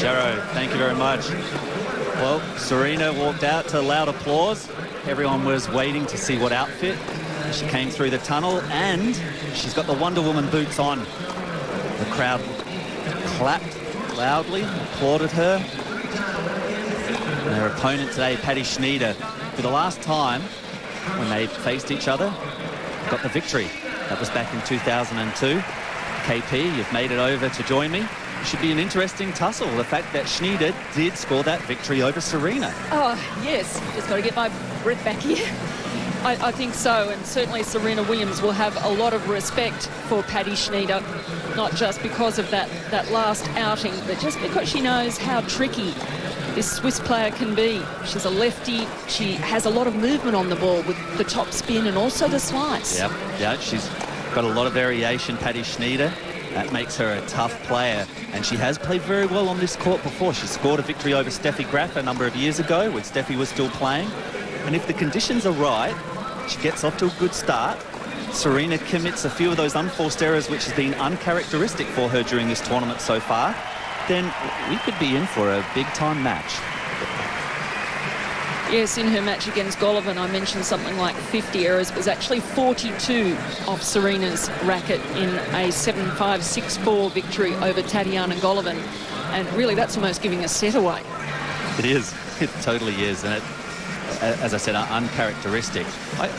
Sharo, thank you very much. Well, Serena walked out to loud applause. Everyone was waiting to see what outfit. She came through the tunnel and she's got the Wonder Woman boots on. The crowd clapped loudly, applauded her. And her opponent today, Patty Schnyder, for the last time when they faced each other, got the victory. That was back in 2002. KP, you've made it over to join me. Should be an interesting tussle. The fact that Schnyder did score that victory over Serena. Oh, yes. Just got to get my breath back here. I, I, think so, and certainly Serena Williams will have a lot of respect for Patty Schnyder, not just because of that, that last outing, but just because she knows how tricky this Swiss player can be. She's a lefty. She has a lot of movement on the ball with the top spin and also the slice. Yep, yeah, she's got a lot of variation, Patty Schnyder. That makes her a tough player, and she has played very well on this court before. She scored a victory over Steffi Graf a number of years ago when Steffi was still playing. And if the conditions are right, she gets off to a good start. Serena commits a few of those unforced errors, which has been uncharacteristic for her during this tournament so far. Then we could be in for a big-time match. Yes, in her match against Golovin, I mentioned something like 50 errors. It was actually 42 off Serena's racket in a 7-5, 6-4 victory over Tatiana Golovin. And really, that's almost giving a set away. It is. It totally is. And it, as I said, uncharacteristic. I,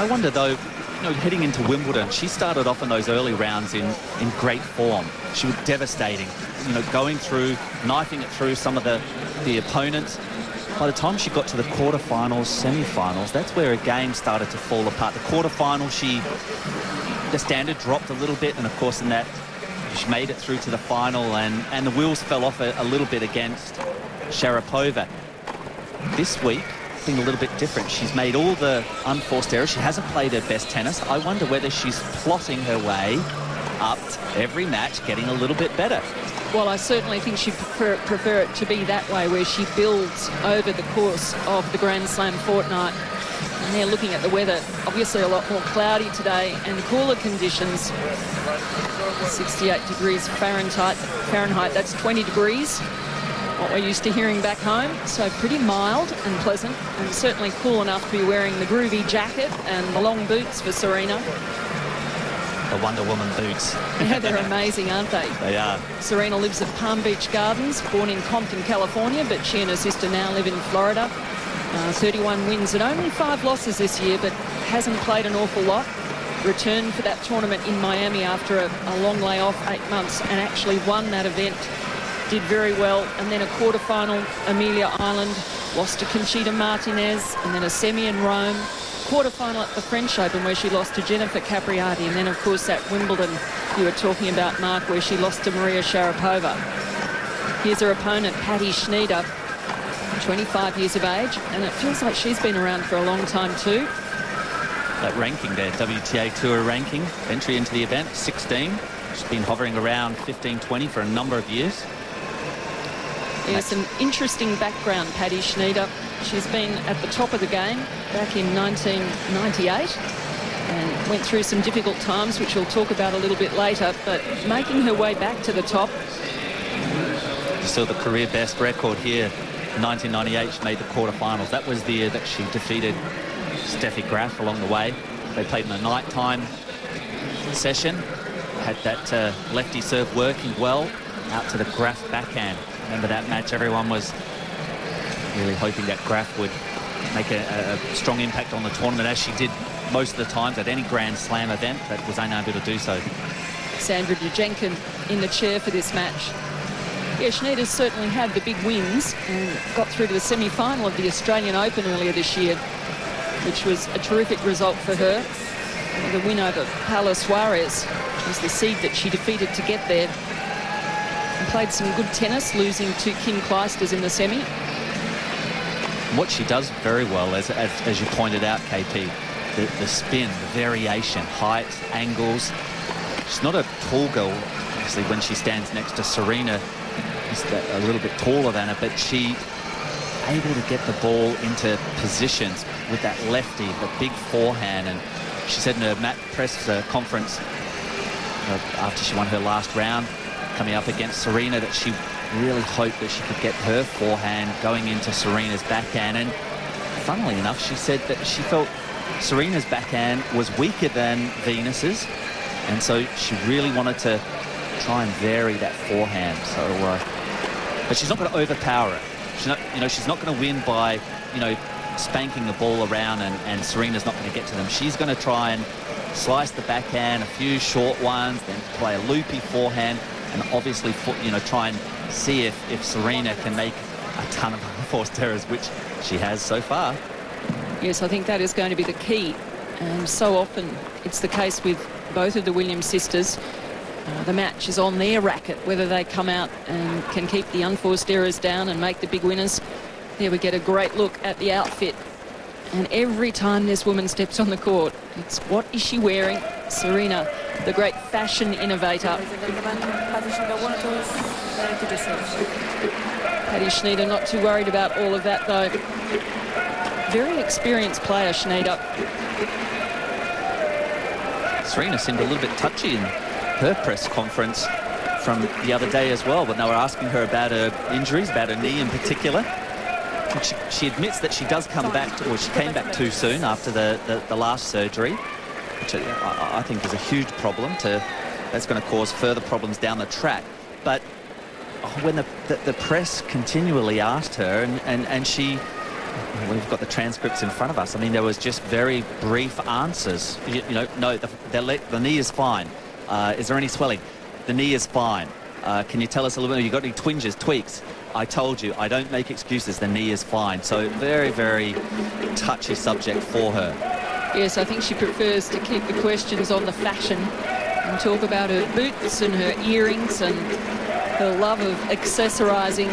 I wonder, though, you know, heading into Wimbledon, she started off in those early rounds in, in great form. She was devastating, you know, going through, knifing it through some of the, the opponents. By the time she got to the quarterfinals, semi-finals, that's where her game started to fall apart. The quarterfinal, she, the standard dropped a little bit, and of course in that, she made it through to the final, and, and the wheels fell off a, a little bit against Sharapova. This week, a little bit different. She's made all the unforced errors. She hasn't played her best tennis. I wonder whether she's plotting her way up every match, getting a little bit better. Well, I certainly think she'd prefer, prefer it to be that way, where she builds over the course of the Grand Slam fortnight. And they're looking at the weather, obviously a lot more cloudy today and cooler conditions. 68 degrees Fahrenheit, Fahrenheit that's 20 degrees what we're used to hearing back home. So pretty mild and pleasant and certainly cool enough to be wearing the groovy jacket and the long boots for Serena. The Wonder Woman boots. yeah, they're amazing, aren't they? They are. Serena lives at Palm Beach Gardens, born in Compton, California, but she and her sister now live in Florida. Uh, 31 wins and only five losses this year, but hasn't played an awful lot. Returned for that tournament in Miami after a, a long layoff, eight months, and actually won that event did very well. And then a quarterfinal, Amelia Island, lost to Conchita Martinez, and then a semi in Rome. Quarterfinal at the French Open where she lost to Jennifer Capriati. And then, of course, at Wimbledon you were talking about, Mark, where she lost to Maria Sharapova. Here's her opponent, Patty Schnyder, 25 years of age. And it feels like she's been around for a long time too. That ranking there, WTA Tour ranking, entry into the event, 16. She's been hovering around 15, 20 for a number of years. Yes, an interesting background, Patty Schnyder. She's been at the top of the game back in 1998 and went through some difficult times, which we'll talk about a little bit later, but making her way back to the top. You saw the career best record here. 1998, she made the quarterfinals. That was the year that she defeated Steffi Graf along the way. They played in a nighttime session. Had that uh, lefty serve working well out to the Graf backhand. Remember that match, everyone was really hoping that Graf would make a, a, strong impact on the tournament, as she did most of the times at any Grand Slam event, but was unable to do so. Sandra De Jenken in the chair for this match. Yeah, Schnyder's certainly had the big wins and got through to the semi-final of the Australian Open earlier this year, which was a terrific result for her. The win over Paola Suarez was the seed that she defeated to get there And played some good tennis, losing to Kim Clijsters in the semi. What she does very well, as, as, as you pointed out, KP, the, the spin, the variation, height, angles. She's not a tall girl, obviously, when she stands next to Serena. She's a little bit taller than her, but she able to get the ball into positions with that lefty, the big forehand. And she said in her mat press uh, conference uh, after she won her last round, coming up against Serena that she really hoped that she could get her forehand going into Serena's backhand. And funnily enough, she said that she felt Serena's backhand was weaker than Venus's. And so she really wanted to try and vary that forehand. So, uh, but she's not going to overpower it. She's not, you know, she's not going to win by, you know, spanking the ball around and, and Serena's not going to get to them. She's going to try and slice the backhand, a few short ones, then play a loopy forehand, and obviously, you know, try and see if, if Serena can make a ton of forced errors, which she has so far. Yes, I think that is going to be the key. And so often it's the case with both of the Williams sisters. Uh, the match is on their racket, whether they come out and can keep the unforced errors down and make the big winners. There we get a great look at the outfit. And every time this woman steps on the court, it's what is she wearing? Serena, the great fashion innovator. Patty Schnyder not too worried about all of that though. Very experienced player, Schnyder. Serena seemed a little bit touchy in her press conference from the other day as well when they were asking her about her injuries, about her knee in particular. She, she, admits that she does come back, to, or she came back too soon after the, the, the last surgery, which uh, I, I, think is a huge problem. To That's going to cause further problems down the track. But when the, the, the press continually asked her, and, and, and she we've got the transcripts in front of us. I mean, there was just very brief answers. You, you know, no, the, the, the, knee is fine. Uh, is there any swelling? The knee is fine. Uh, can you tell us a little bit? You got any twinges, tweaks? I told you, I don't make excuses. The knee is fine. So very, very touchy subject for her. Yes, I think she prefers to keep the questions on the fashion and talk about her boots and her earrings and her love of accessorising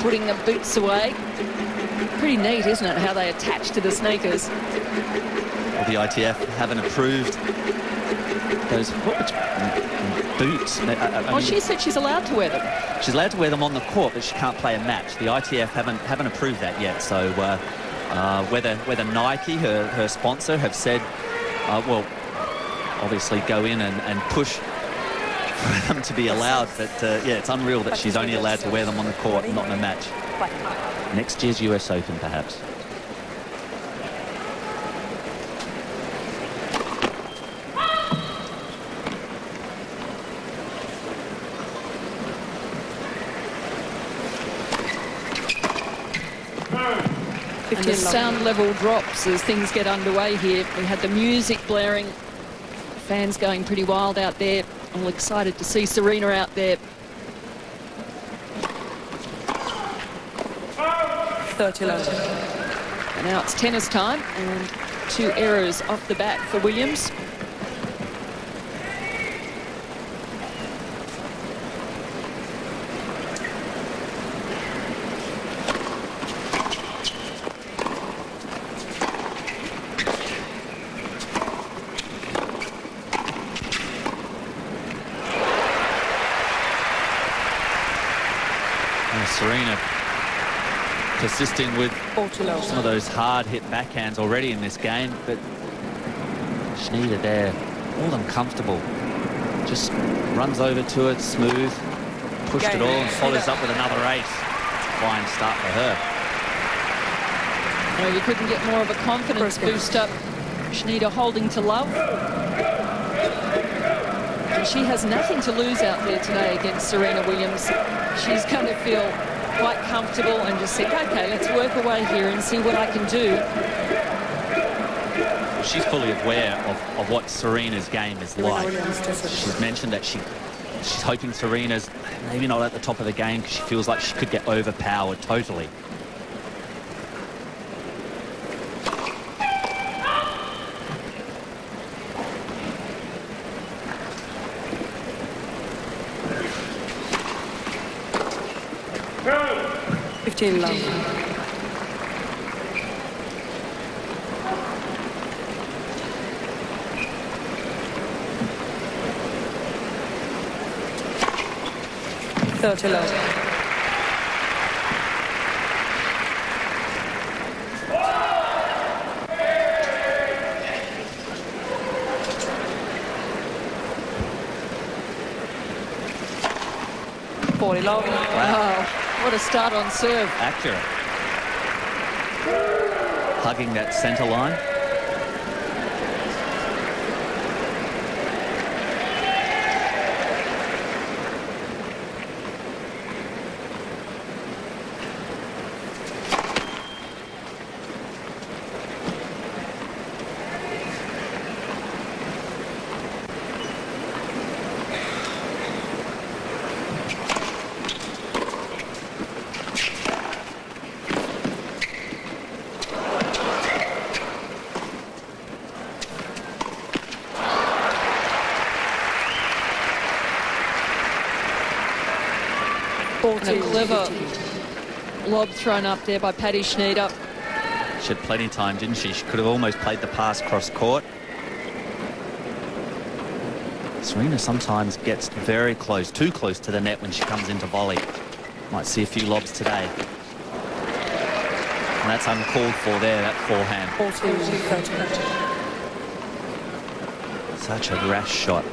putting the boots away. Pretty neat, isn't it, how they attach to the sneakers? Well, the ITF haven't approved those boots. I, I well, she said she's allowed to wear them. She's allowed to wear them on the court, but she can't play a match. The ITF haven't haven't approved that yet. So uh, uh, whether whether Nike, her her sponsor, have said, uh, well, obviously go in and, and push for them to be allowed. But uh, yeah, it's unreal that she's only allowed to wear them on the court, not in a match. Next year's US Open, perhaps. And the sound level drops as things get underway here. We had the music blaring, fans going pretty wild out there. All excited to see Serena out there. 30 And now it's tennis time and two errors off the bat for Williams. Persisting with some of those hard hit backhands already in this game, but Schnyder there, all uncomfortable. Just runs over to it, smooth, pushed Game. it all and follows up with another ace. Fine start for her. Well, you couldn't get more of a confidence boost up. Schnyder holding to love. And she has nothing to lose out there today against Serena Williams. She's going to feel quite comfortable and just think, okay, let's work away here and see what I can do. She's fully aware of, of what Serena's game is like. She's mentioned that she she's hoping Serena's maybe not at the top of the game because she feels like she could get overpowered totally. 15 love. Thirty love. 40 love. What a start on serve. Accurate. Hugging that centre line. And a clever lob thrown up there by Patty Schnyder. She had plenty of time, didn't she? She could have almost played the pass cross court. Serena sometimes gets very close, too close to the net when she comes into volley. Might see a few lobs today. And that's uncalled for there, that forehand. Such a rash shot.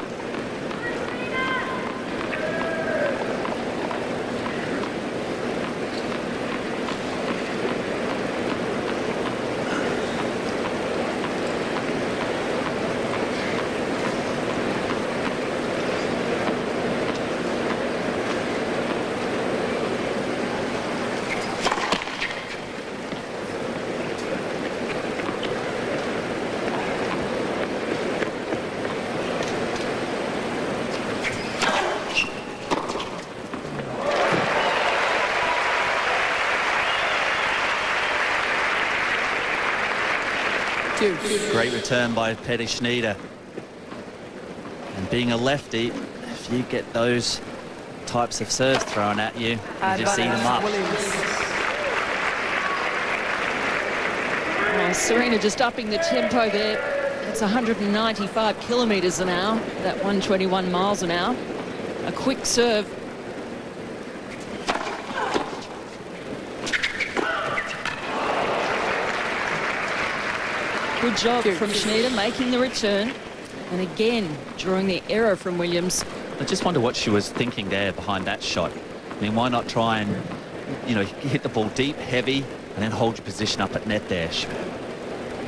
Great return by Patty Schnyder. And being a lefty, if you get those types of serves thrown at you, you just eat them up. Oh, Serena just upping the tempo there. It's 195 kilometres an hour, that 121 miles an hour. A quick serve. Good job from Schnyder making the return. And again, drawing the error from Williams. I just wonder what she was thinking there behind that shot. I mean, why not try and, you know, hit the ball deep, heavy, and then hold your position up at net there. She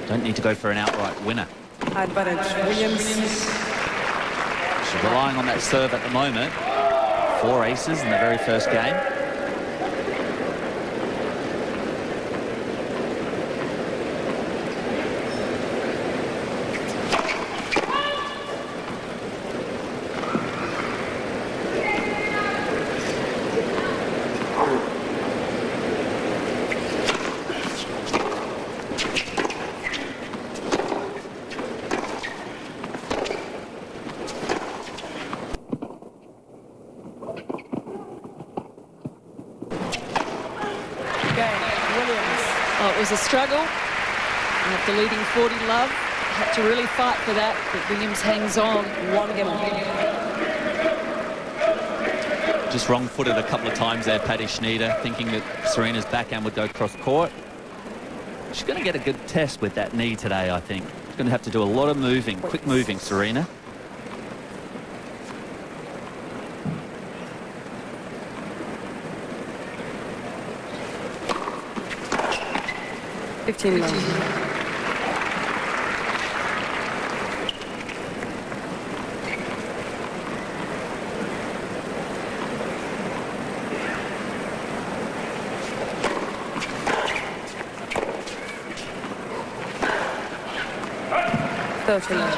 don't need to go for an outright winner. Advantage Williams. She's relying on that serve at the moment. Four aces in the very first game. Game. Williams. Oh, it was a struggle. After leading 40 love, had to really fight for that. But Williams hangs on. One game. Just wrong-footed a couple of times there, Patty Schnyder, thinking that Serena's backhand would go cross court. She's going to get a good test with that knee today, I think. She's going to have to do a lot of moving, quick moving, Serena. Fifteen love. Thirty love.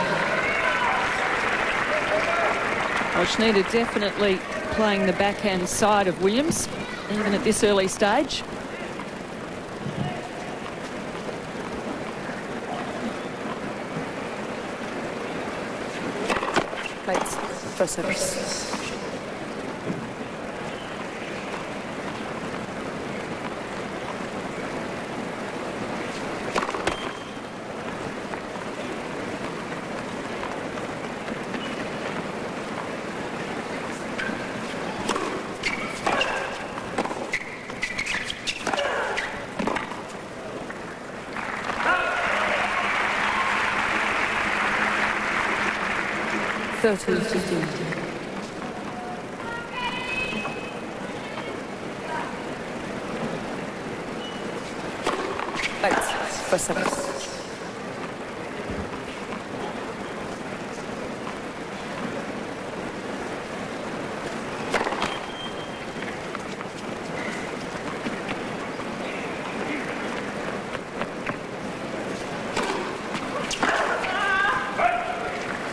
Well, Schnyder definitely playing the backhand side of Williams, even at this early stage. Plates. To do. Thanks for service.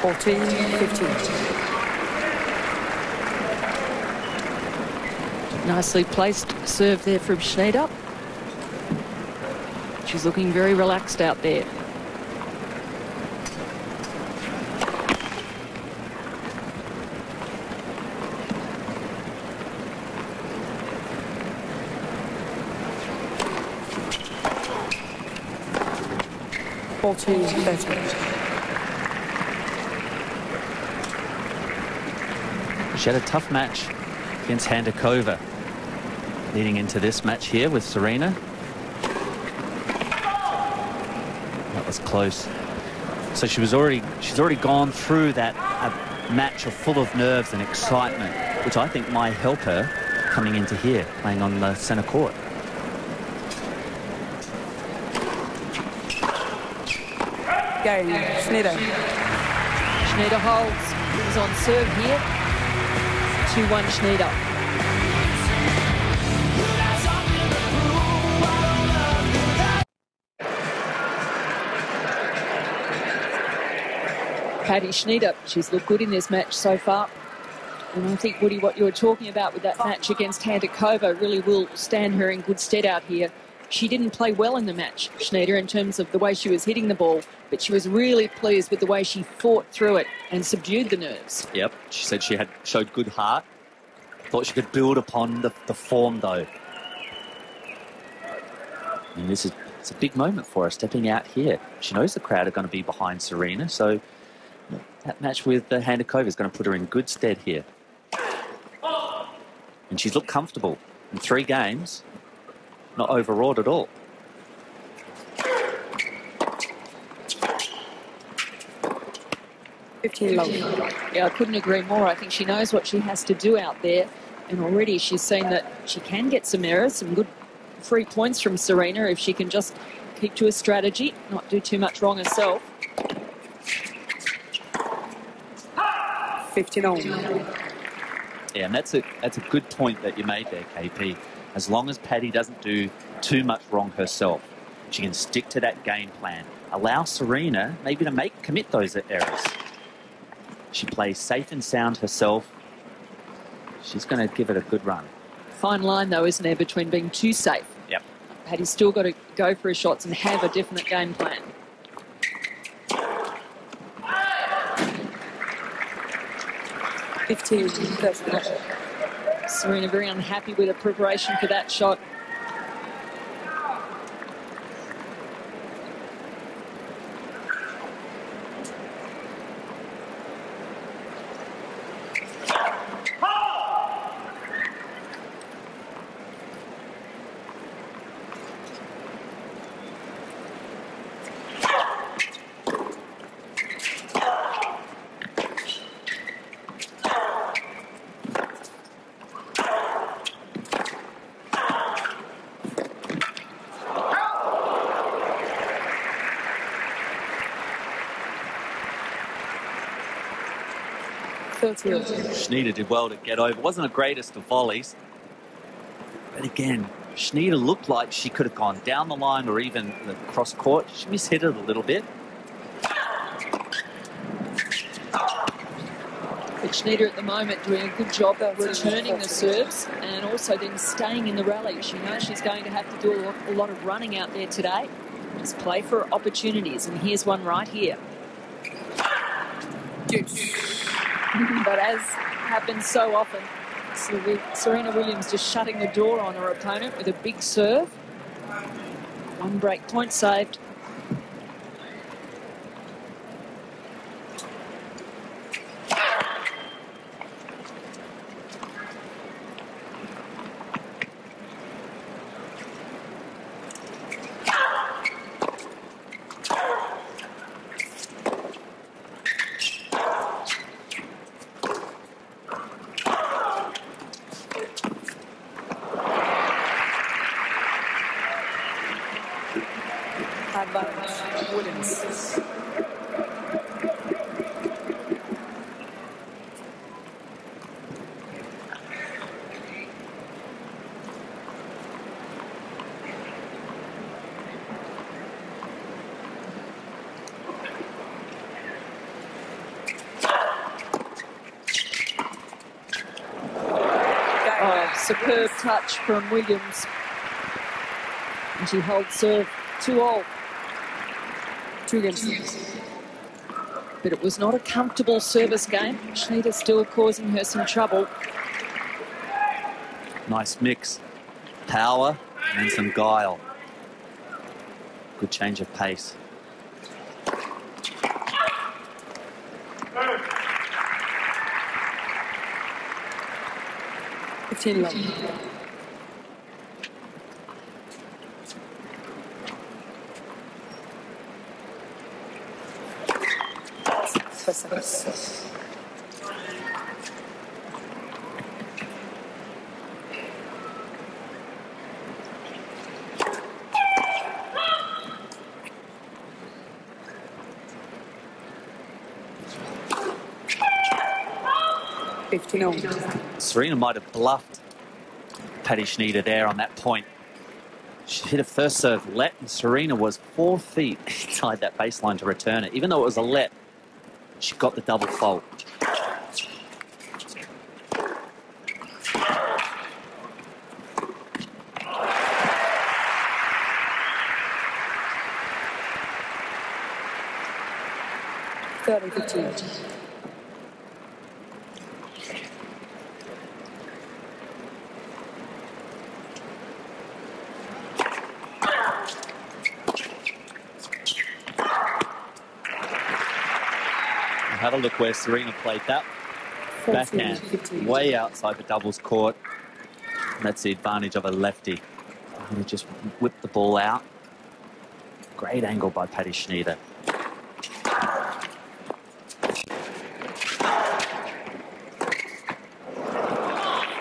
Fourteen, fifteen. Nicely placed serve there from Schnyder. She's looking very relaxed out there. Fourteen. She had a tough match against Hantuchova leading into this match here with Serena. That was close. So she was already she's already gone through that uh, match of full of nerves and excitement, which I think might help her coming into here, playing on the centre court. Game, Schnyder. Schnyder holds. Is on serve here. 2-1 Schnyder. Patty Schnyder, she's looked good in this match so far. And I think, Woody, what you were talking about with that match against Hantuchova really will stand her in good stead out here. She didn't play well in the match, Schnyder, in terms of the way she was hitting the ball, but she was really pleased with the way she fought through it and subdued the nerves. Yep, she said she had showed good heart. Thought she could build upon the, the form though. And this is it's a big moment for her stepping out here. She knows the crowd are going to be behind Serena, so that match with uh, the Hantuchova is going to put her in good stead here. And she's looked comfortable in three games, not overawed at all. Fifteen, low. Yeah, I couldn't agree more. I think she knows what she has to do out there. And already she's seen that she can get some errors, some good free points from Serena if she can just keep to a strategy, not do too much wrong herself. Fifteen, on. Yeah, and that's a that's a good point that you made there, KP. As long as Patty doesn't do too much wrong herself, she can stick to that game plan. Allow Serena maybe to make commit those errors. She plays safe and sound herself. She's going to give it a good run. Fine line, though, isn't there, between being too safe. Yep. Patty's still got to go for his shots and have a definite game plan. Fifteen, thirteen. Serena very unhappy with her preparation for that shot. Thirteen. Schnyder did well to get over. Wasn't the greatest of volleys. But again, Schnyder looked like she could have gone down the line or even the cross court. She mishit it a little bit. But Schnyder at the moment doing a good job of returning the serves and also then staying in the rally. She knows she's going to have to do a lot, a lot of running out there today. Just play for opportunities, and here's one right here. But as happens so often, Serena Williams just shutting the door on her opponent with a big serve. One break point saved. Touch from Williams. And she holds serve two all. Two games. But it was not a comfortable service game. Schnyder still causing her some trouble. Nice mix. Power and some guile. Good change of pace. Fifteen love. Fifteen. Serena might have bluffed Patty Schnyder there on that point. She hit a first serve let, and Serena was four feet inside that baseline to return it. Even though it was a let, she got the double fault. Thirty fifteen. A look where Serena played that backhand way outside the doubles court. And that's the advantage of a lefty. And he just whipped the ball out. Great angle by Patty Schnyder.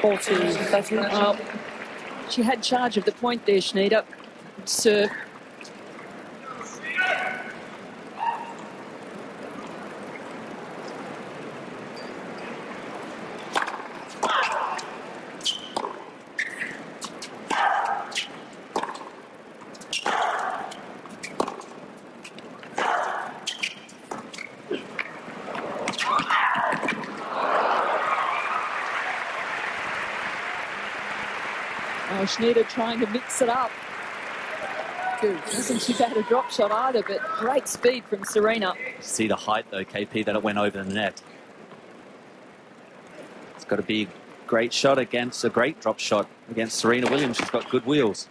Fourteen, thirteen. Well, she had charge of the point there, Schnyder. Serve. Schnyder trying to mix it up. Good. Wasn't too bad a drop shot either, but great speed from Serena. See the height though, KP, that it went over the net. It's got to be a great shot against a great drop shot against Serena Williams. She's got good wheels.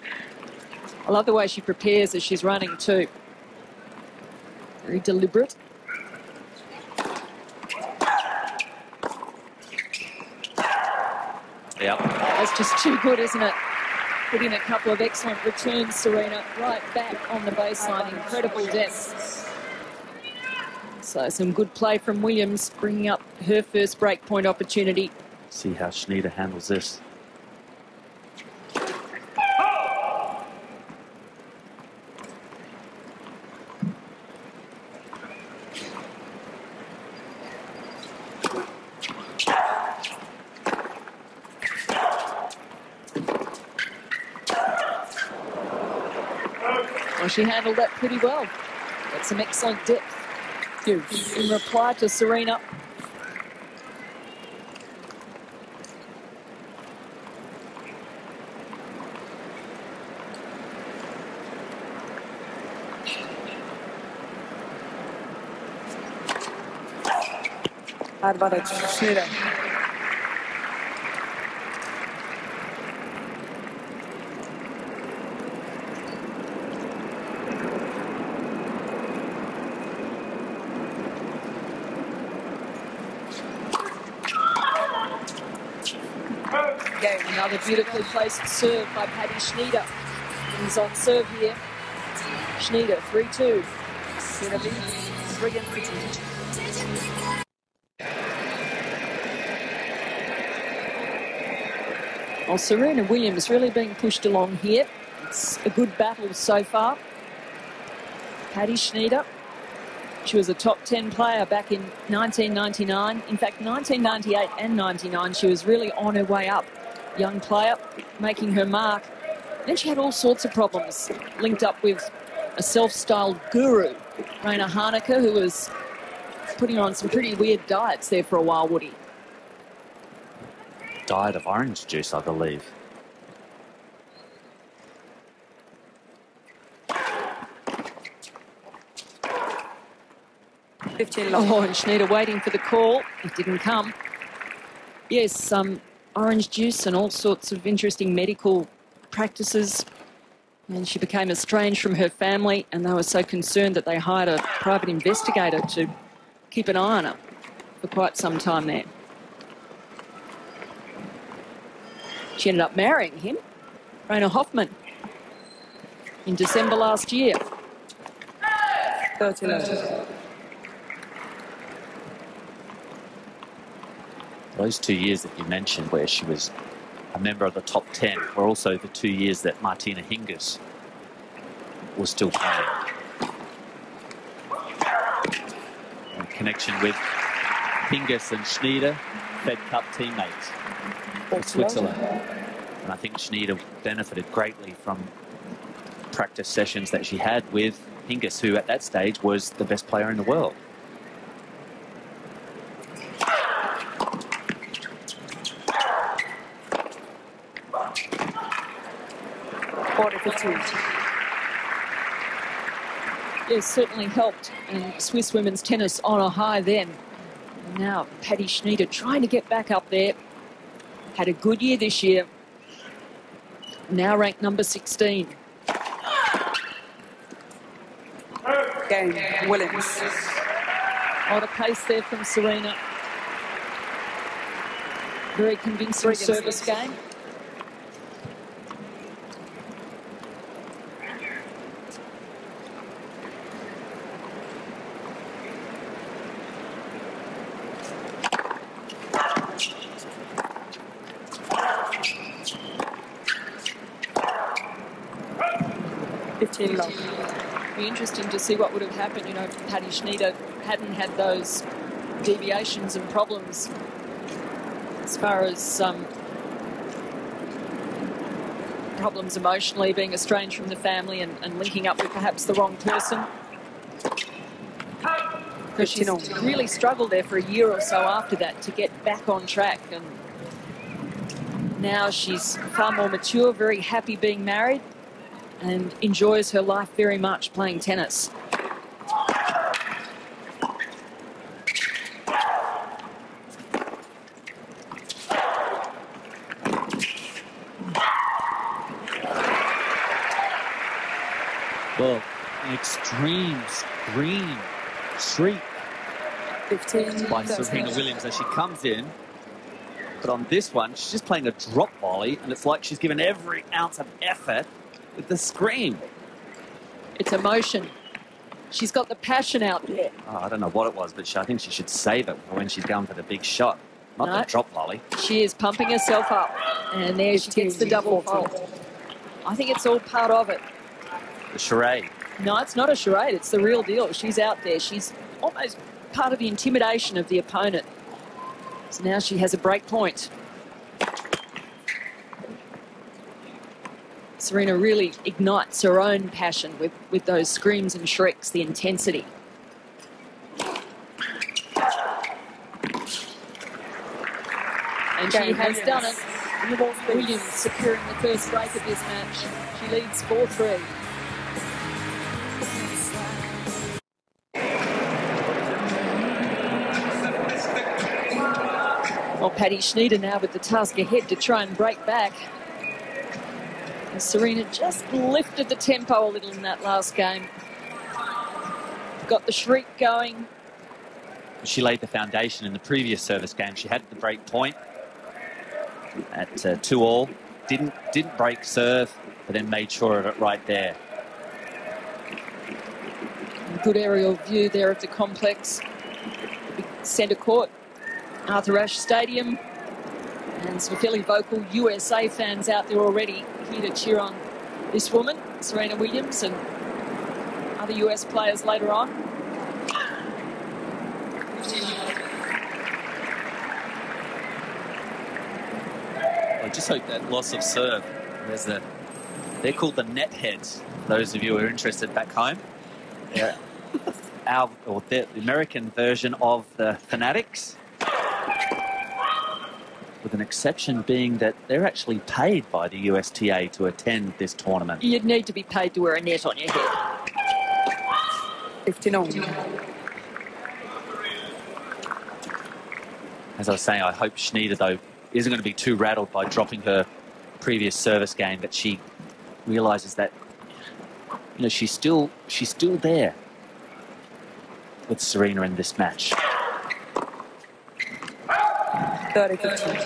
I love the way she prepares as she's running too. Very deliberate. Yep. That's just too good, isn't it? Put in a couple of excellent returns, Serena, right back on the baseline. Incredible depth. So some good play from Williams, bringing up her first break point opportunity. See how Schnyder handles this. She handled that pretty well. Got some excellent depth in reply to Serena. Advantage. Schnyder. Game. Another beautifully placed serve by Patty Schnyder. He's on serve here. Schnyder, 3-2. Schnyder. Brilliant footy. Well, Serena Williams really being pushed along here. It's a good battle so far. Patty Schnyder. She was a top 10 player back in 1999. In fact, 1998 and 99, she was really on her way up. Young player, making her mark. Then she had all sorts of problems, linked up with a self-styled guru, Rainer Harnecker, who was putting on some pretty weird diets there for a while, Woody. Diet of orange juice, I believe. Fifteen oh, long. Oh, and Schnyder waiting for the call. It didn't come. Yes, some orange juice and all sorts of interesting medical practices. And she became estranged from her family, and they were so concerned that they hired a private investigator to keep an eye on her for quite some time there. She ended up marrying him, Rainer Hofmann, in December last year. 13 Those two years that you mentioned where she was a member of the top 10 were also the two years that Martina Hingis was still playing. In connection with Hingis and Schnyder, Fed Cup teammates in Switzerland. And I think Schnyder benefited greatly from practice sessions that she had with Hingis, who at that stage was the best player in the world. Forty fifteen. Certainly helped in Swiss women's tennis on a high then. And now Patty Schnyder trying to get back up there. Had a good year this year. Now ranked number 16. Game. Williams. Oh, a pace there from Serena. Very convincing service game. Fifteen long. Be interesting to see what would have happened, you know, if Patty Schnyder hadn't had those deviations and problems as far as um, problems emotionally, being estranged from the family and, and linking up with perhaps the wrong person. Because she's Fifteen really struggled there for a year or so after that to get back on track. And now she's far more mature, very happy being married, and enjoys her life very much playing tennis. Well, an extreme scream, shriek Fifteen. by thirteen. Serena Williams as she comes in. But on this one, she's just playing a drop volley, and it's like she's given every ounce of effort with the scream. It's emotion. She's got the passion out there. Oh, I don't know what it was, but she, I think she should save it for when she's going for the big shot, not No. the drop volley. She is pumping herself up. And there she gets the double fault. I think it's all part of it. The charade. No, it's not a charade. It's the real deal. She's out there. She's almost part of the intimidation of the opponent. So now she has a break point. Serena really ignites her own passion with, with those screams and shrieks, the intensity. And she Game, has Williams. done it. In the ball space. Williams securing the first break of this match. She leads 4-3. Well, Patty Schnyder now with the task ahead to try and break back. And Serena just lifted the tempo a little in that last game. Got the shriek going. She laid the foundation in the previous service game. She had the break point at uh, two all. Didn't didn't break serve, but then made sure of it right there. Good aerial view there of the complex. Centre court, Arthur Ashe Stadium. And some fairly vocal USA fans out there already here to cheer on this woman, Serena Williams. And other US players later on. I just hope that loss of serve. There's a, they're called the net heads. Those of you who are interested back home. Yeah. Our or the American version of the Fanatics. With an exception being that they're actually paid by the USTA to attend this tournament. You'd need to be paid to wear a net on your head. 15 on. As I was saying, I hope Schnyder, though, isn't going to be too rattled by dropping her previous service game, but she realizes that you know she's still she's still there with Serena in this match. 30 15.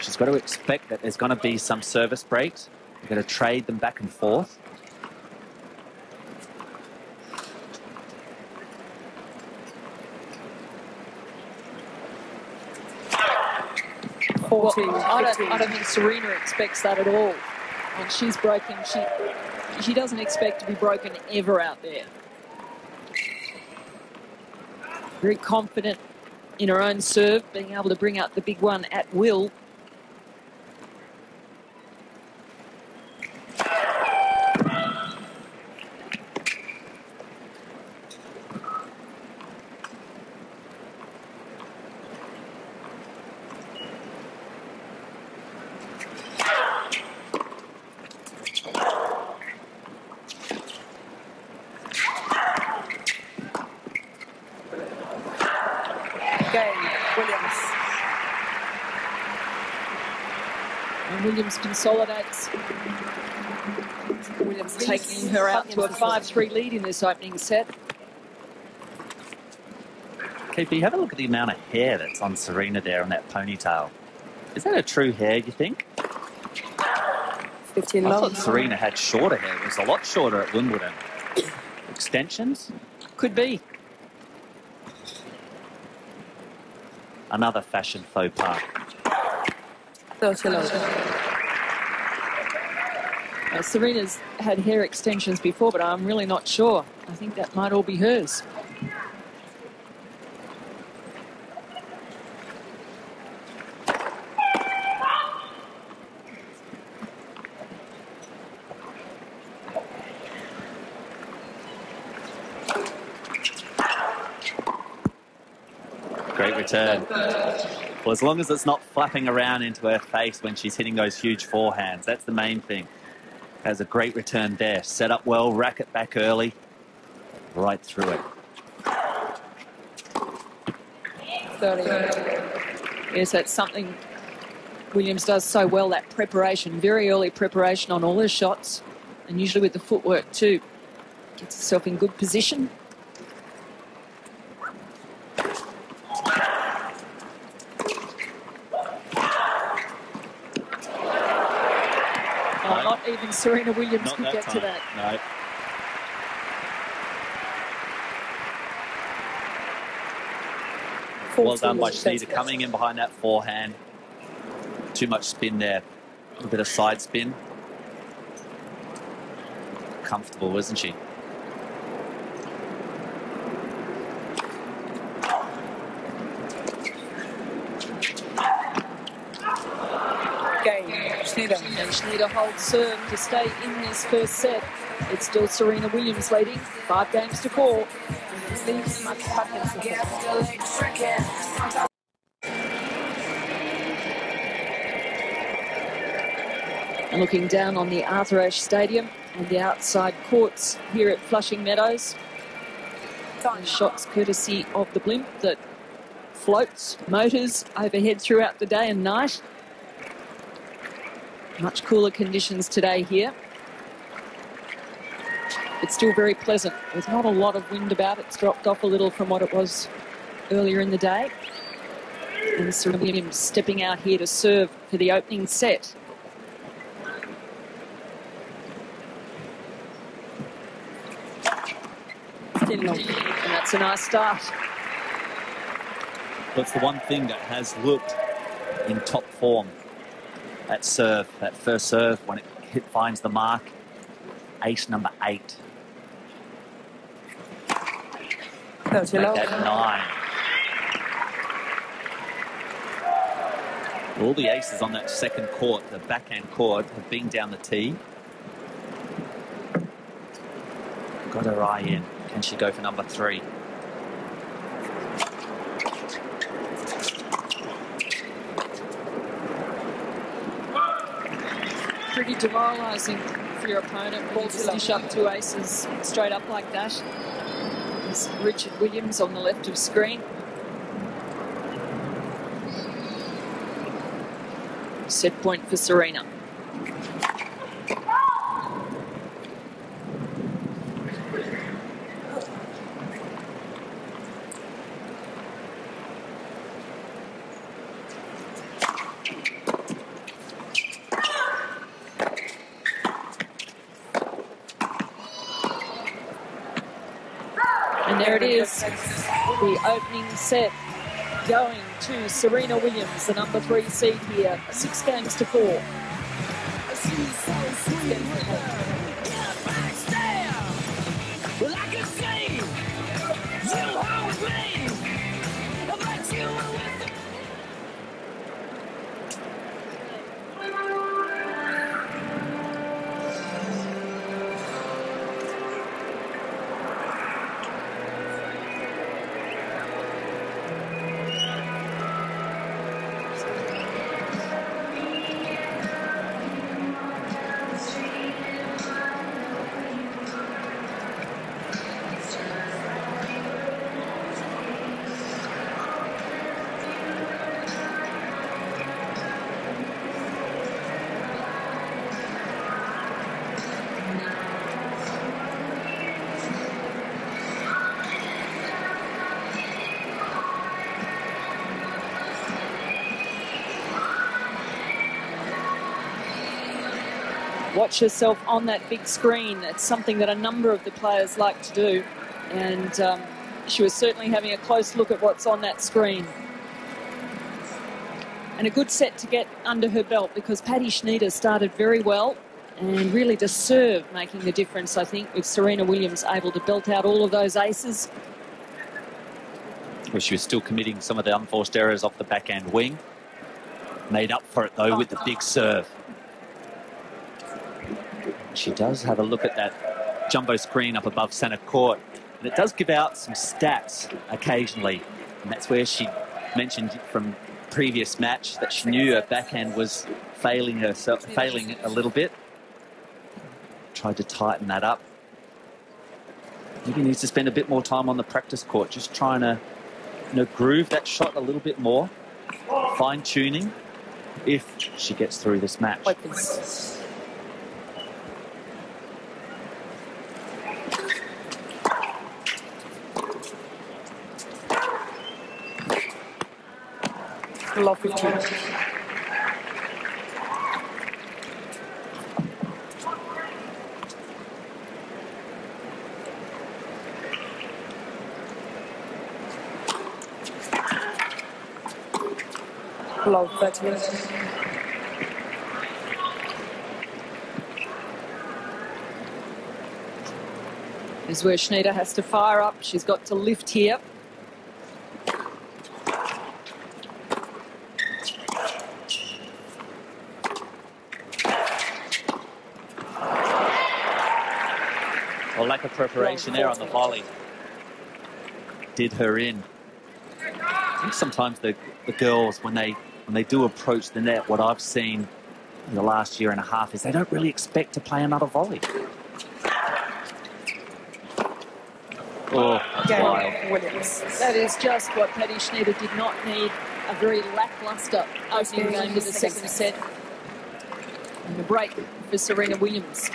She's got to expect that there's going to be some service breaks. You're going to trade them back and forth. Well, 14 I, don't, 15. I don't think Serena expects that at all. And she's broken. She she doesn't expect to be broken ever out there. Very confident in her own serve, being able to bring out the big one at will. Game. Williams. And Williams consolidates, Williams taking her out to a 5-3 lead in this opening set. KP, have a look at the amount of hair that's on Serena there on that ponytail. Is that a true hair, you think? 15 I thought Serena had shorter hair. It was a lot shorter at Wimbledon. Extensions? Could be. Another fashion faux pas. 30 long. Uh, Serena's had hair extensions before, but I'm really not sure. I think that might all be hers. Great return. Well, as long as it's not flapping around into her face when she's hitting those huge forehands, that's the main thing. Has a great return there. Set up well, racket back early, right through it. 30. Yes, that's something Williams does so well, that preparation, very early preparation on all her shots, and usually with the footwork too. Gets herself in good position. Oh, No. not even Serena Williams Not could get time. to that. No. Well done by Schnyder coming in behind that forehand. Too much spin there. A bit of side spin. Comfortable, isn't she? Game. Schnyder. And Schnyder holds serve to stay in this first set. It's still Serena Williams leading, five games to four. And looking down on the Arthur Ashe Stadium and the outside courts here at Flushing Meadows. Time. Shots courtesy of the blimp that floats motors overhead throughout the day and night. Much cooler conditions today here. It's still very pleasant. There's not a lot of wind about. It's dropped off a little from what it was earlier in the day. And Serena Williams stepping out here to serve for the opening set. And that's a nice start. That's the one thing that has looked in top form. That serve, that first serve, when it hit, finds the mark, ace number eight. That's Make that nine. All the aces on that second court, the backhand court, have been down the tee. Got her eye in. Can she go for number three? Demoralising for your opponent when you dish up two aces straight up like that. There's Richard Williams on the left of screen. Set point for Serena. There it is, the opening set going to Serena Williams, the number three seed here. Six games to four. Watch yourself on that big screen. It's something that a number of the players like to do. And um, she was certainly having a close look at what's on that screen. And a good set to get under her belt because Patty Schnyder started very well and really to serve making the difference, I think, with Serena Williams able to belt out all of those aces. Well, she was still committing some of the unforced errors off the backhand wing. Made up for it, though, with the big serve. She does have a look at that jumbo screen up above centre court. And it does give out some stats occasionally. And that's where she mentioned from previous match that she knew her backhand was failing herself, failing a little bit. Tried to tighten that up. Maybe needs to spend a bit more time on the practice court, just trying to you know, groove that shot a little bit more, fine tuning if she gets through this match. Low 15. Low 13. is where Schnyder has to fire up. She's got to lift here. Well, lack there on the volley did her in. I think sometimes the, the girls, when they when they do approach the net, what I've seen in the last year and a half is they don't really expect to play another volley. Oh, oh that's wild. Williams. That is just what Patty Schnyder did not need. A very lacklustre opening game to the second set. And the break for Serena Williams.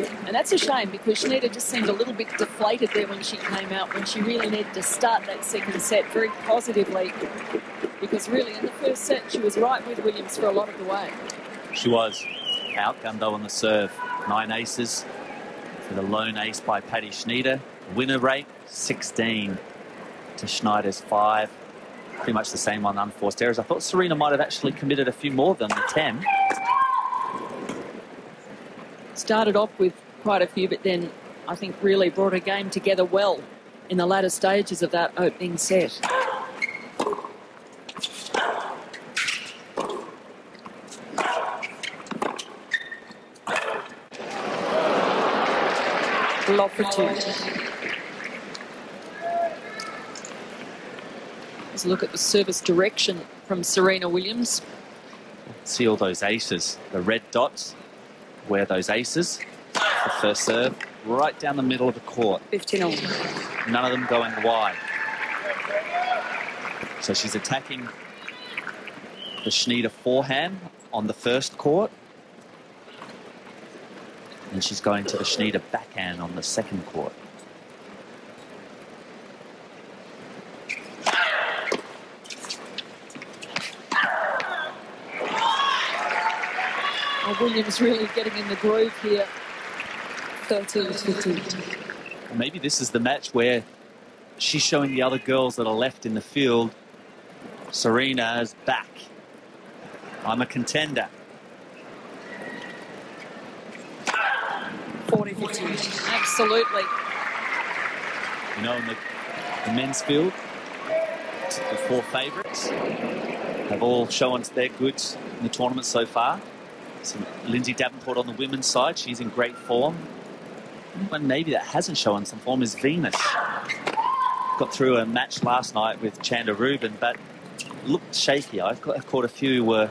And that's a shame because Schnyder just seemed a little bit deflated there when she came out, when she really needed to start that second set very positively. Because really, in the first set, she was right with Williams for a lot of the way. She was outgunned though on the serve. Nine aces for the lone ace by Patty Schnyder. Winner rate 16 to Schnyder's five. Pretty much the same on unforced errors. I thought Serena might have actually committed a few more than the 10. Started off with quite a few, but then I think really brought a game together well in the latter stages of that opening set. 15. Let's look at the service direction from Serena Williams. See all those aces, the red dots, where those aces, the first serve, right down the middle of the court. 15 all. None of them going wide. So she's attacking the Schnyder forehand on the first court. And she's going to the Schnyder backhand on the second court. Williams really getting in the groove here. 13 15. Maybe this is the match where she's showing the other girls that are left in the field Serena's back. I'm a contender. 40 15. Absolutely. You know, in the, the men's field, the four favourites have all shown their goods in the tournament so far. So Lindsay Davenport on the women's side, she's in great form. One maybe that hasn't shown some form is Venus. Got through a match last night with Chanda Rubin, but looked shaky. I caught, I caught a few uh,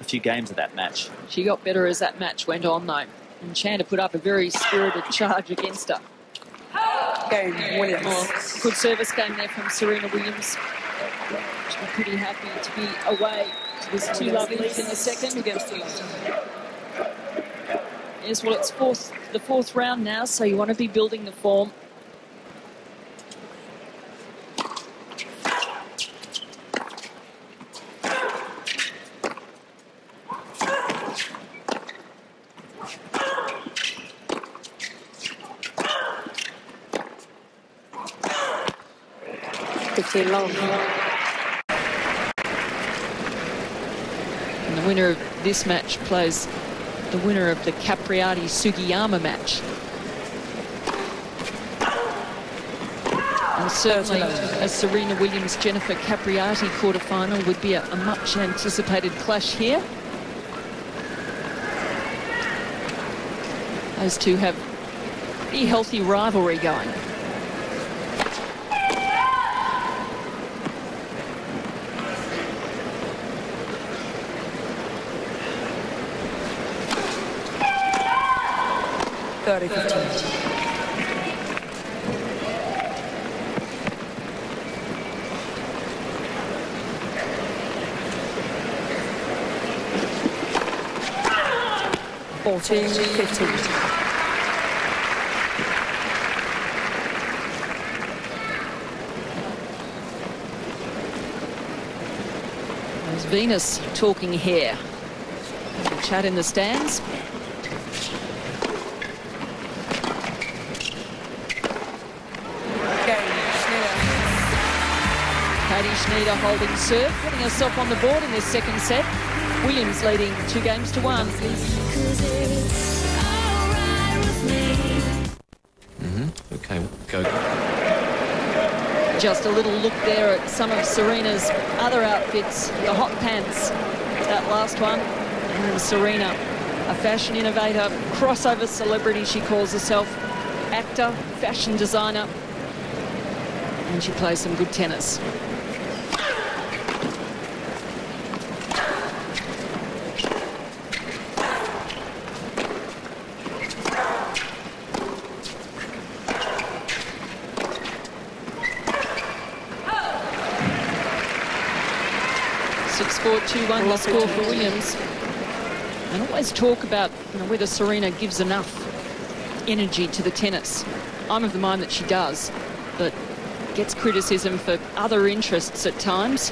a few games of that match. She got better as that match went on, though. And Chanda put up a very spirited charge against her. Game, Williams. Oh, good service game there from Serena Williams. She'll be pretty happy to be away this two love lead in the second. Against love. Yes, well, it's fourth, the fourth round now, so you want to be building the form. Fifteen long. And the winner of this match plays the winner of the Capriati Sugiyama match. And certainly a Serena Williams Jennifer Capriati quarterfinal would be a, a much anticipated clash here. Those two have a healthy rivalry going. Thirty fifteen. Fourteen fifteen. There's Venus talking here. Chat in the stands. Patty Schnyder holding serve, putting herself on the board in this second set. Williams leading two games to one. Mm-hmm. Okay, go. Just a little look there at some of Serena's other outfits, the hot pants, that last one. And Serena, a fashion innovator, crossover celebrity, she calls herself, actor, fashion designer, and she plays some good tennis. Six four two one the score for Williams. And always talk about you know, whether Serena gives enough energy to the tennis. I'm of the mind that she does, but gets criticism for other interests at times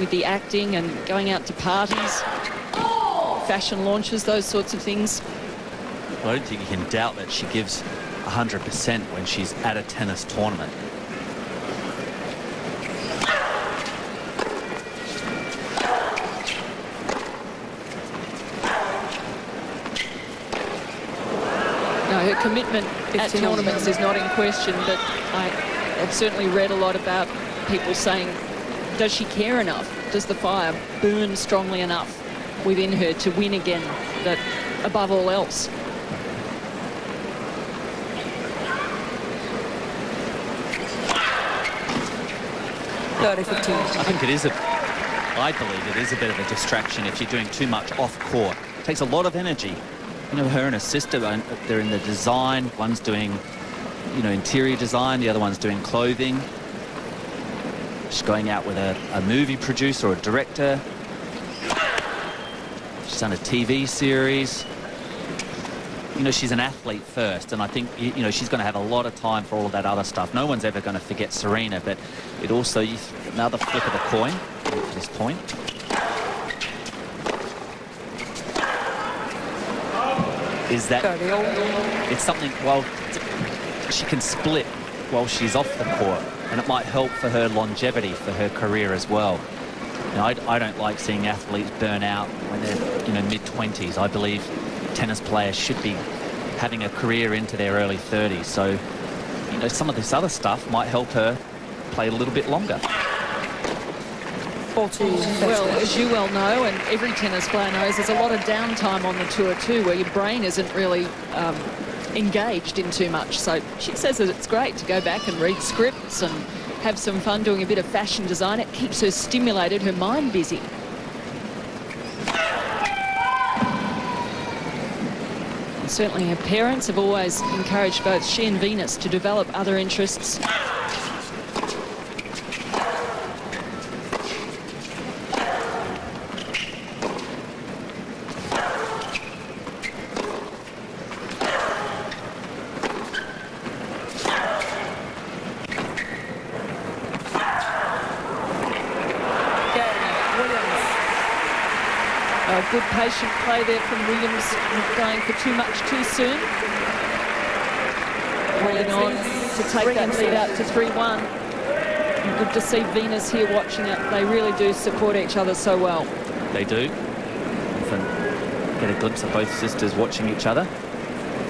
with the acting and going out to parties, fashion launches, those sorts of things. I don't think you can doubt that she gives 100% when she's at a tennis tournament. Commitment at tournaments is not in question, but I I've certainly read a lot about people saying, does she care enough? Does the fire burn strongly enough within her to win again? That above all else. Thirty fifteen. I think it is a, I believe it is a bit of a distraction if you're doing too much off court. It takes a lot of energy. You know, her and her sister, they're in the design. One's doing, you know, interior design. The other one's doing clothing. She's going out with a, a movie producer or a director. She's done a TV series. You know, she's an athlete first, and I think, you, you know, she's going to have a lot of time for all of that other stuff. No one's ever going to forget Serena, but it also, another flip of the coin at this point. Is that it's something, well, she can split while she's off the court, and it might help for her longevity for her career as well. You know, I, I don't like seeing athletes burn out when they're, you know, mid-20s. I believe tennis players should be having a career into their early 30s. So, you know, some of this other stuff might help her play a little bit longer. Fourteen. Well, as you well know, and every tennis player knows, there's a lot of downtime on the tour too, where your brain isn't really um, engaged in too much. So she says that it's great to go back and read scripts and have some fun doing a bit of fashion design. It keeps her stimulated, her mind busy. Certainly her parents have always encouraged both she and Venus to develop other interests. Game. Williams. A good patient play there from Williams, not going for too much too soon. Holding on to take that lead out to 3-1. Good to see Venus here watching it. They really do support each other so well. They do. Often get a glimpse of both sisters watching each other.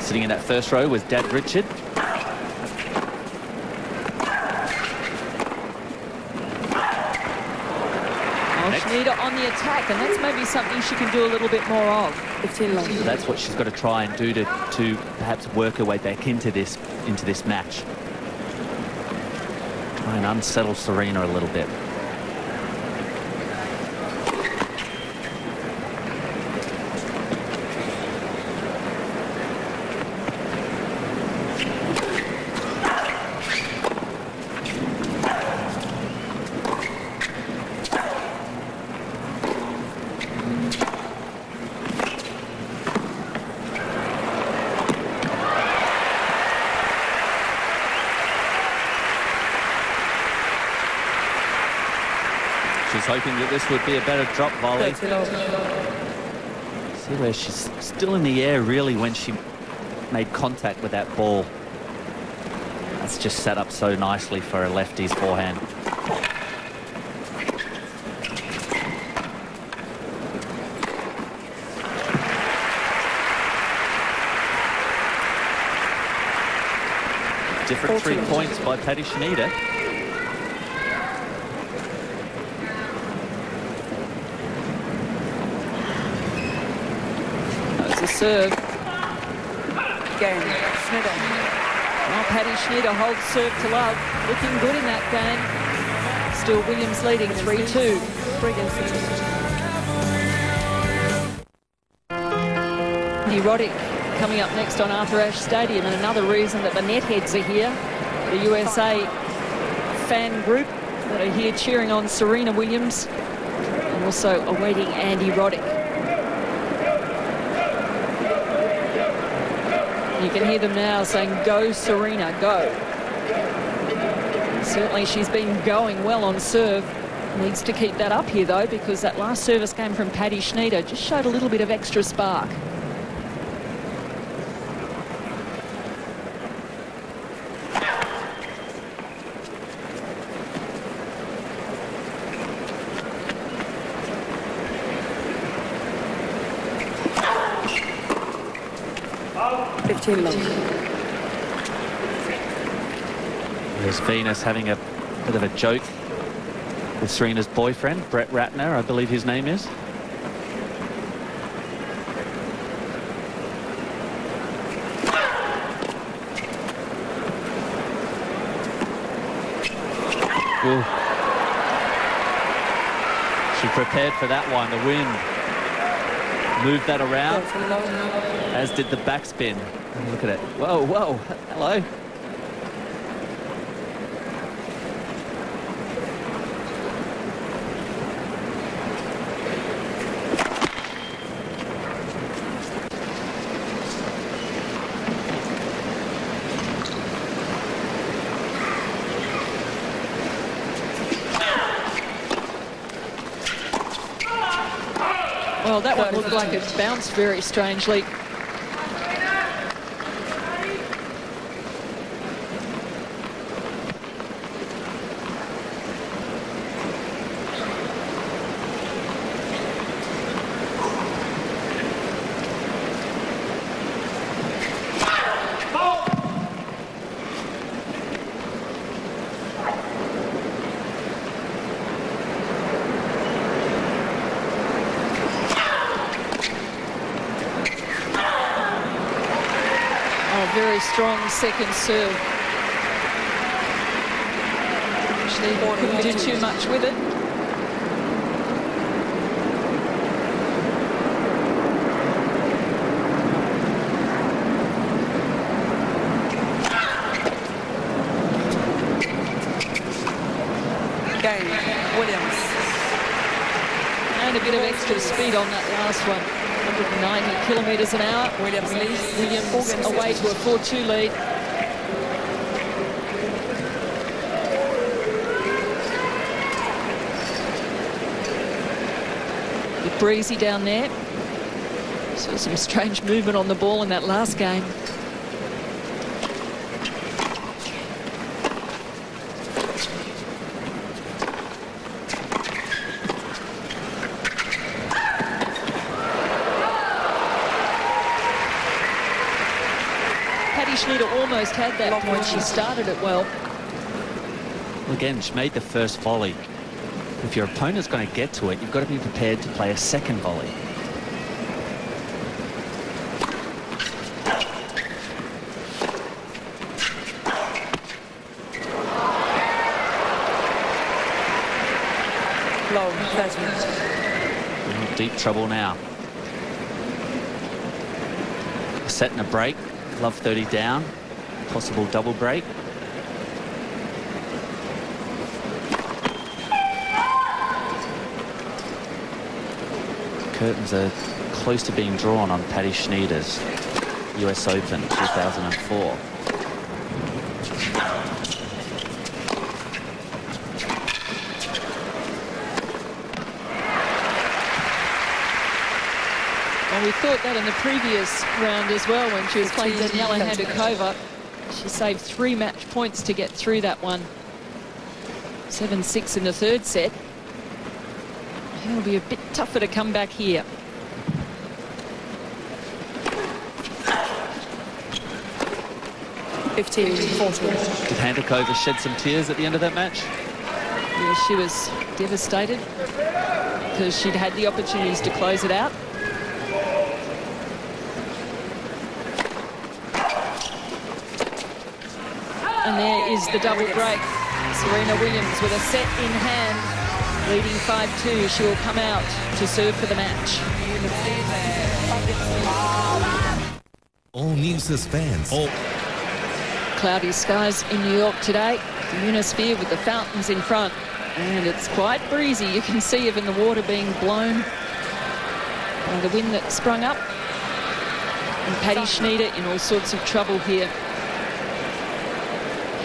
Sitting in that first row was Dad Richard. Oh, Schnyder on the attack, and that's maybe something she can do a little bit more of. Fifteen long. So that's what she's got to try and do to, to perhaps work her way back into this into this match. Try and unsettle Serena a little bit. She's hoping that this would be a better drop volley. See where she's still in the air really when she made contact with that ball. That's just set up so nicely for a lefty's forehand. Different three points by Patty Schnyder. Serve. Game. Schnyder. Well, Patty Schnyder holds serve to love. Looking good in that game. Still Williams leading 3-2. Briggs. Erotic coming up next on Arthur Ashe Stadium and another reason that the netheads are here. The USA fan group that are here cheering on Serena Williams and also awaiting Andy Roddick. You can hear them now saying, go Serena, go. Certainly she's been going well on serve. Needs to keep that up here though because that last service game from Patty Schnyder just showed a little bit of extra spark. There's Venus having a bit of a joke with Serena's boyfriend, Brett Ratner, I believe his name is. Ooh. She prepared for that one, the wind. Moved that around, as did the backspin. Look at it. Whoa, whoa, hello. Well, that one looked like it bounced very strangely. Oh, very strong second serve. She couldn't do too much with it. Game, Williams. And a bit of extra speed on that last one. 190 kilometres an hour. Williams. Williams away to a 4-2 lead. Bit breezy down there. Saw some strange movement on the ball in that last game. Patty Schnyder almost had that Long point. She started it well. Again, she made the first volley. If your opponent's going to get to it, you've got to be prepared to play a second volley. Low, 30. Deep trouble now. A set and a break. Love 30 down. Possible double break. Curtains are close to being drawn on Patty Schnyder's US Open 2004. And we thought that in the previous round as well when she was playing Daniela Hantuchova. She saved three match points to get through that one. 7-6 in the third set. It'll be a bit tougher to come back here. Fifteen, fourteen. Did Hantuchova shed some tears at the end of that match? Yeah, she was devastated because she'd had the opportunities to close it out. And there is the double break. Serena Williams with a set in hand, leading 5-2. She will come out to serve for the match. All new suspense. All Cloudy skies in New York today. The Unisphere with the fountains in front. And it's quite breezy. You can see even the water being blown by the wind that sprung up. And Patty Schnyder in all sorts of trouble here.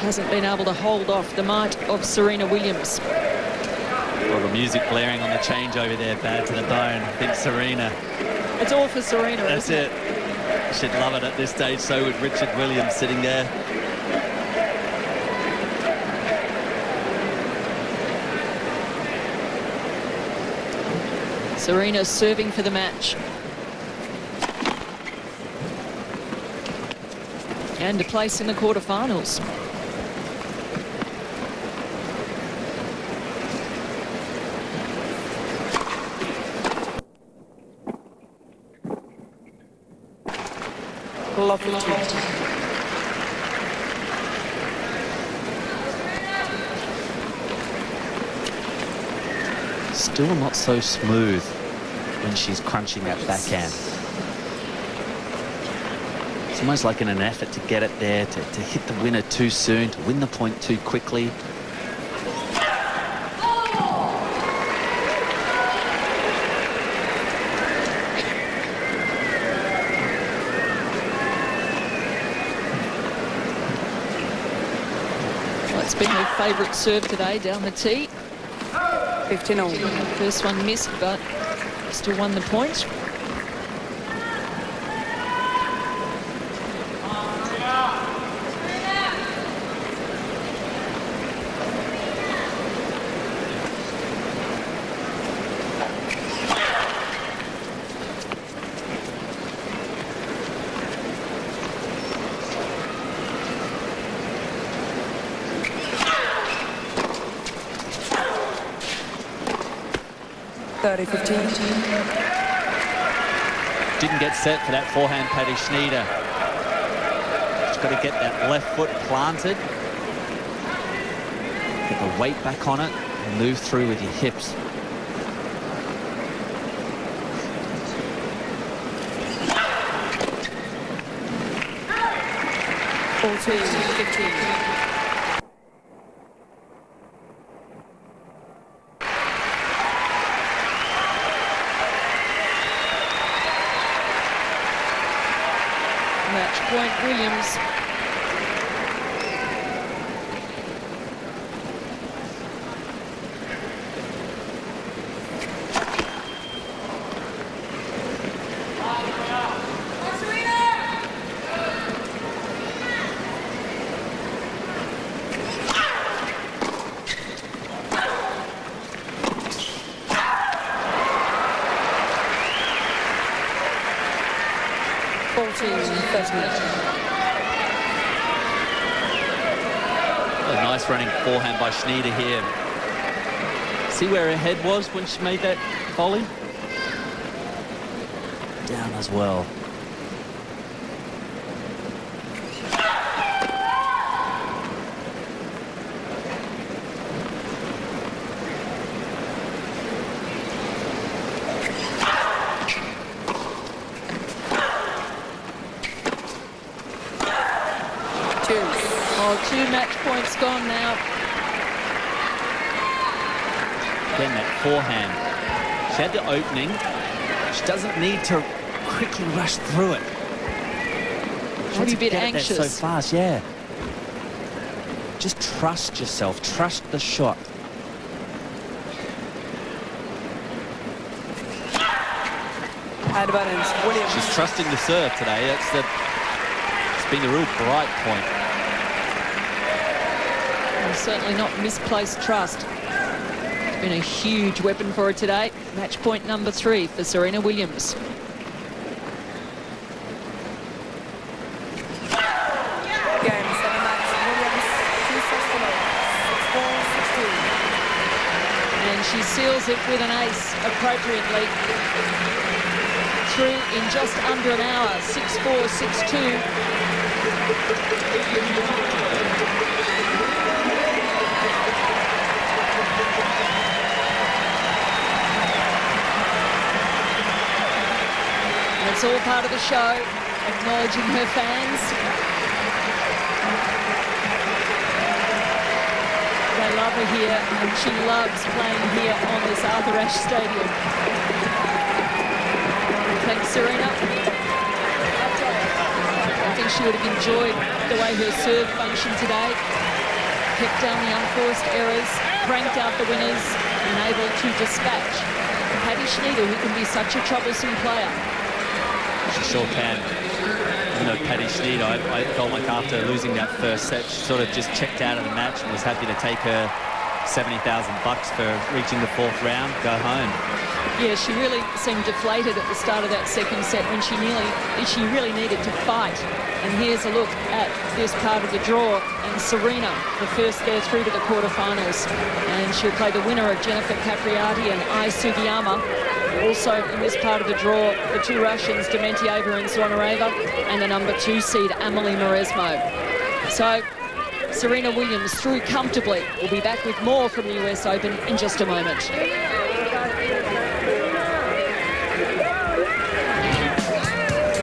Hasn't been able to hold off the might of Serena Williams. Well, the music blaring on the change over there, bad to the bone. I think Serena, It's all for Serena, that's isn't it. She'd love it at this stage. So would Richard Williams sitting there. Serena serving for the match. And a place in the quarterfinals. Still not so smooth when she's crunching that backhand. It's almost like in an effort to get it there, to, to hit the winner too soon, to win the point too quickly. Favourite serve today down the tee. 15 all. First one missed, but still won the point. Thirty fifteen. Didn't get set for that forehand, Patty Schnyder. Just got to get that left foot planted. Get the weight back on it and move through with your hips. Fourteen fifteen. Match point Williams. Fourteen thirty. A nice running forehand by Schnyder here. See where her head was when she made that volley? Down as well. Two. Oh, two match points gone now. Again, that forehand. She had the opening. She doesn't need to quickly rush through it. She wants a bit get it there anxious. so fast, yeah. Just trust yourself. Trust the shot. Advantage. Williams. She's trusting the serve today. That's the. It's been a real bright point. And certainly not misplaced trust. Been a huge weapon for her today. Match point number three for Serena Williams. And she seals it with an ace appropriately. Through in just under an hour, 6-4, 6-2. It's all part of the show, acknowledging her fans. They love her here, and she loves playing here on this Arthur Ashe Stadium. Thanks, Serena. I think she would have enjoyed the way her serve functioned today. Kept down the unforced errors, cranked out the winners, and able to dispatch Patty Schnyder, who can be such a troublesome player. She sure can. You know, Patty Schnyder, I, I felt like after losing that first set, she sort of just checked out of the match and was happy to take her 70,000 bucks for reaching the fourth round, go home. Yeah, she really seemed deflated at the start of that second set when she nearly, she really needed to fight. And here's a look at this part of the draw. And Serena, the first there through to the quarterfinals. And she'll play the winner of Jennifer Capriati and Ai Sugiyama. Also in this part of the draw, the two Russians, Dementieva and Zvonareva, and the number two seed, Amelie Mauresmo. So Serena Williams through comfortably. We'll be back with more from the US Open in just a moment.